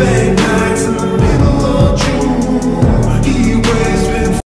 baby.